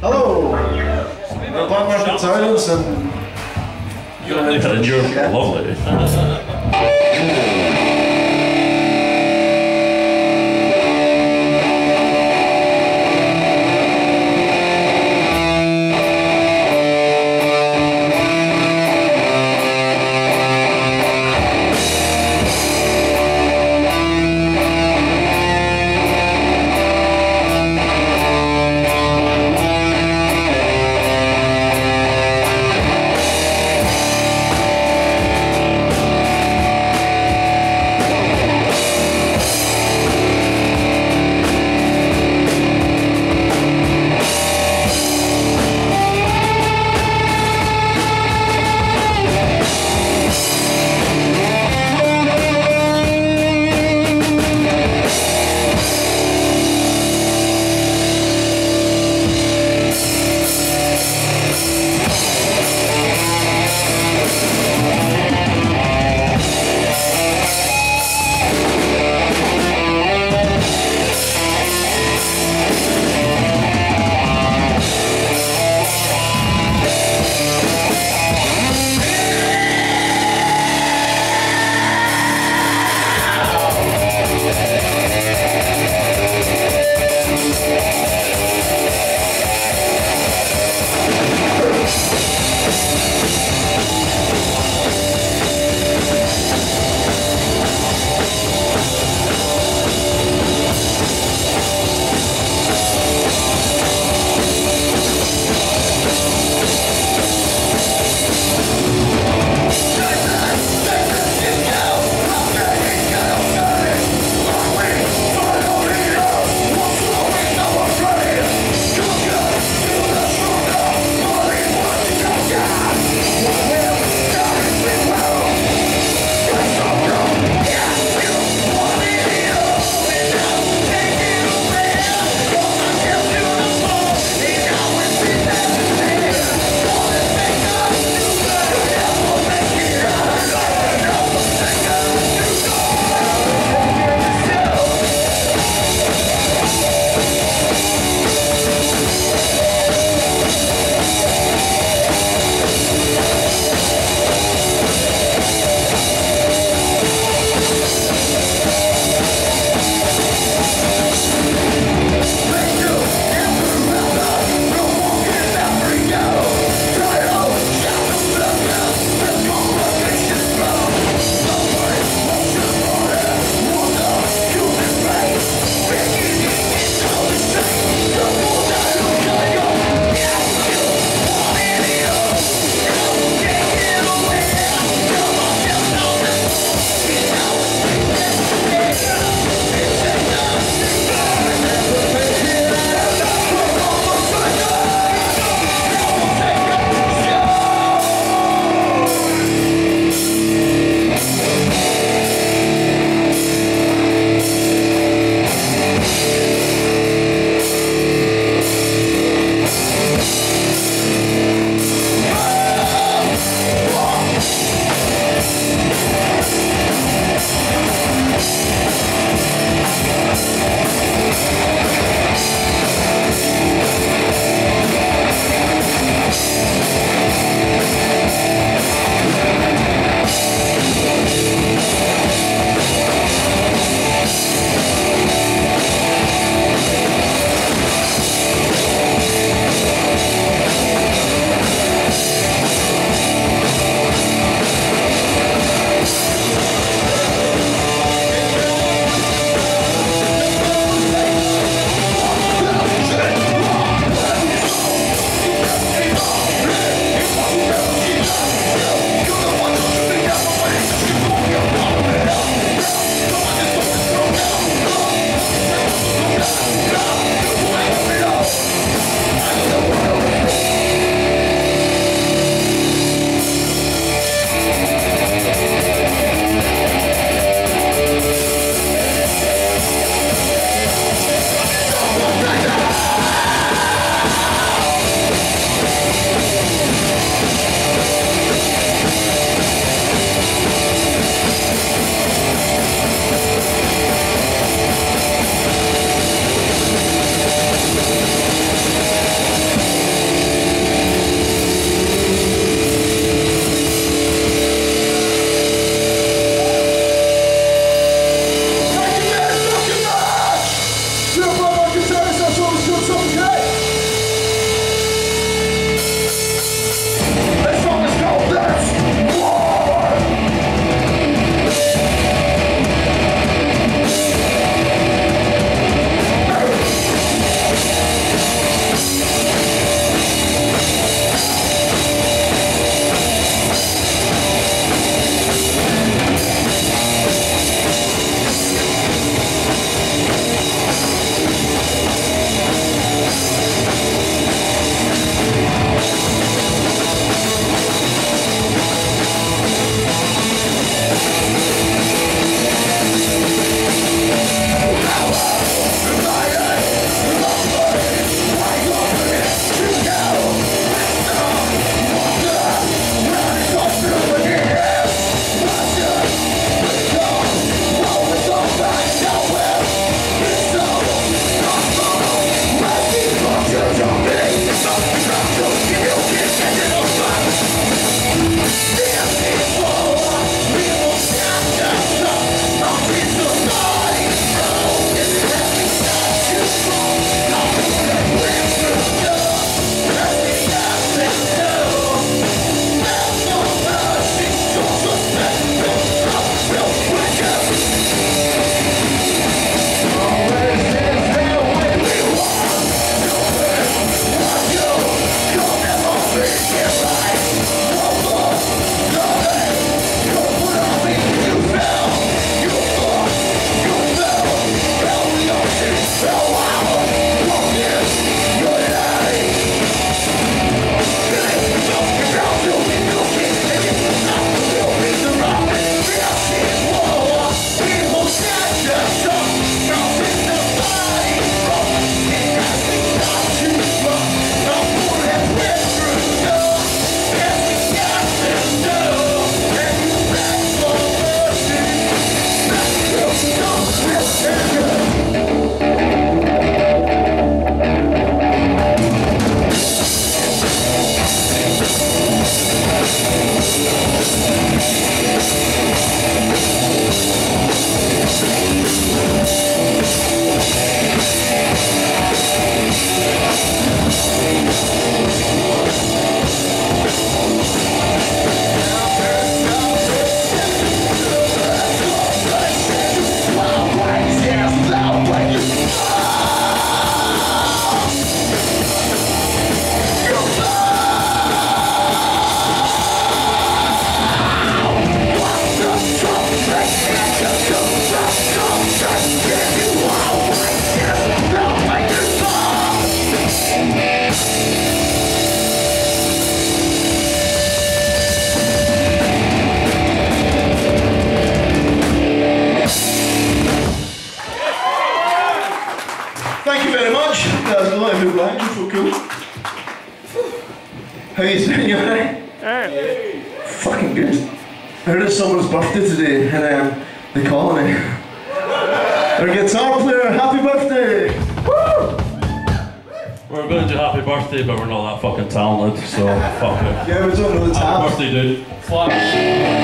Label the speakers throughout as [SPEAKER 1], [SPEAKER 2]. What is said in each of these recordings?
[SPEAKER 1] Hello.
[SPEAKER 2] Welcome to Silence
[SPEAKER 1] and.
[SPEAKER 2] You're, you're lovely.
[SPEAKER 1] thank you very much. That's a lot of people like so cool. How are you doing, you alright? Alright. Fucking good. I heard it's someone's birthday today and um, they call me. Our guitar player, happy birthday!
[SPEAKER 2] We're going to do happy birthday, but we're not that fucking talented, so fuck it.
[SPEAKER 1] Yeah, we don't know the talent. Happy
[SPEAKER 2] birthday, dude. Flash.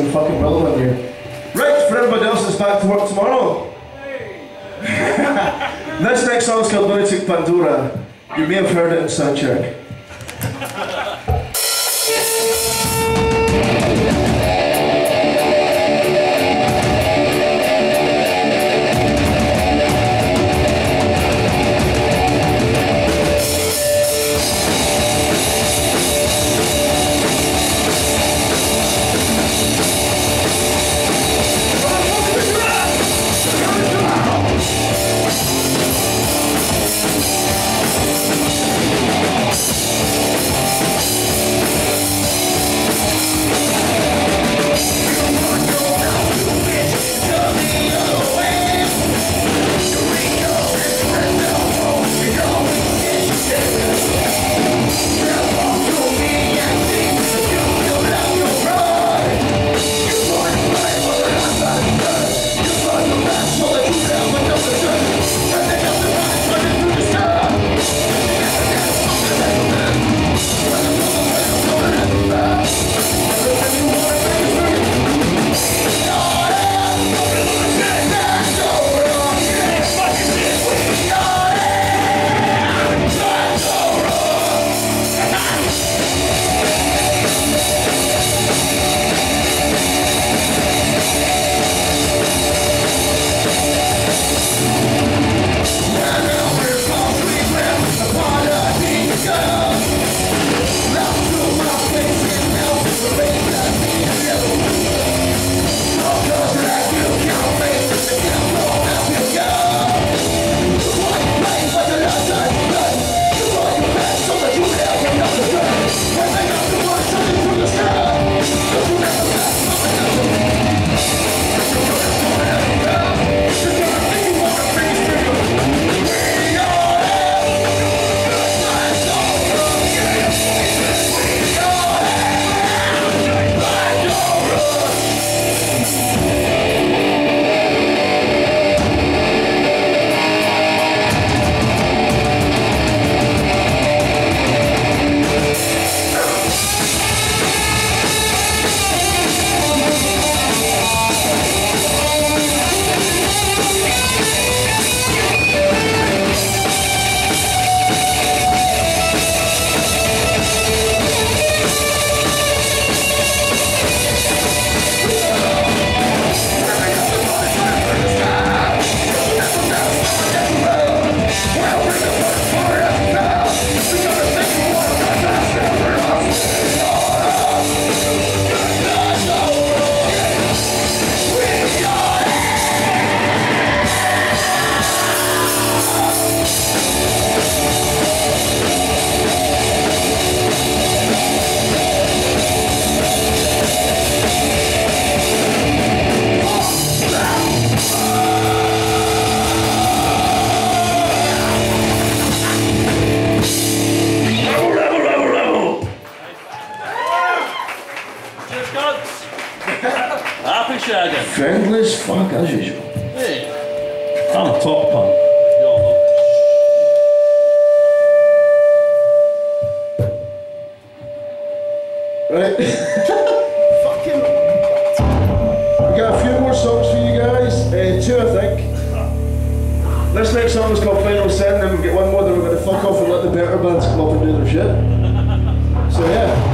[SPEAKER 1] Orleans soon, fucking relevant here. Right, for everybody else that's back to work tomorrow. this next song is called Lunatic Pandora. You may have heard it in Soundcheck.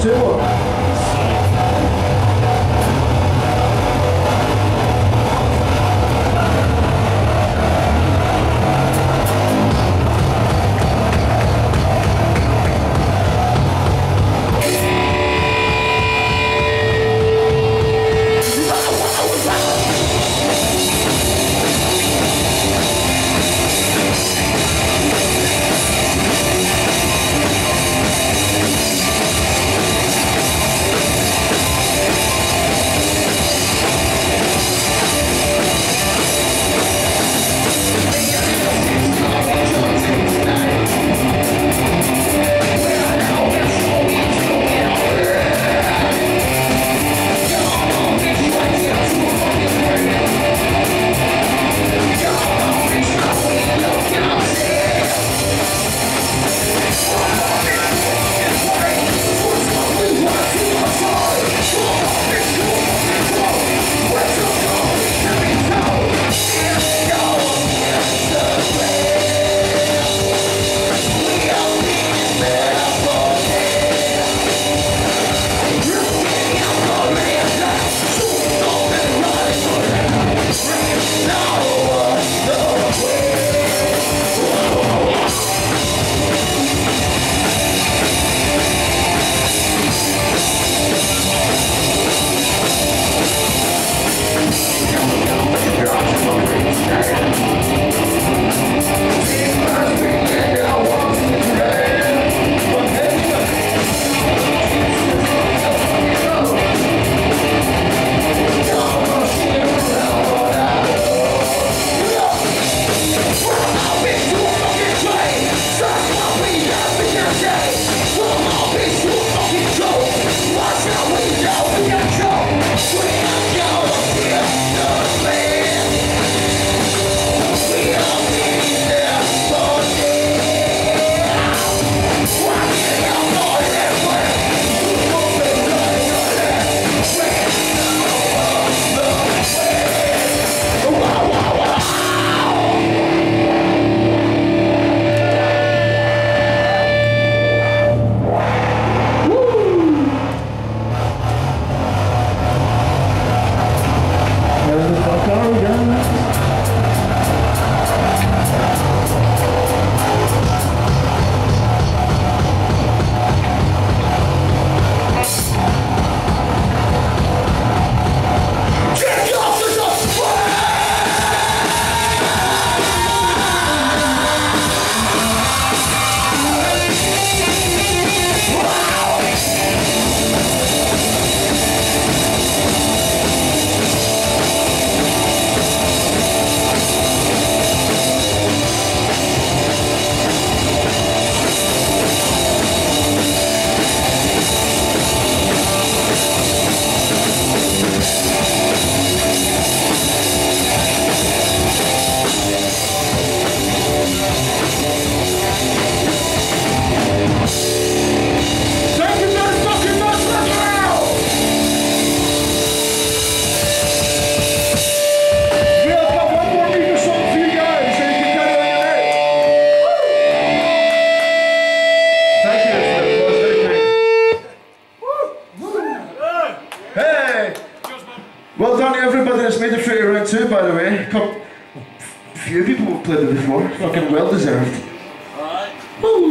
[SPEAKER 1] 최고.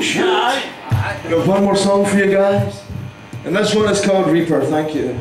[SPEAKER 1] shoot. Got one more song for you guys. And this one is called Reaper, thank you.